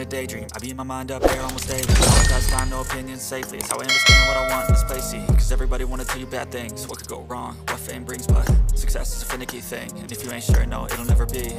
a daydream, I beat my mind up there almost daily. All that time, no opinions safely, it's how I understand what I want in this place See, cause everybody wanna tell you bad things, what could go wrong, what fame brings But success is a finicky thing, and if you ain't sure, no, it'll never be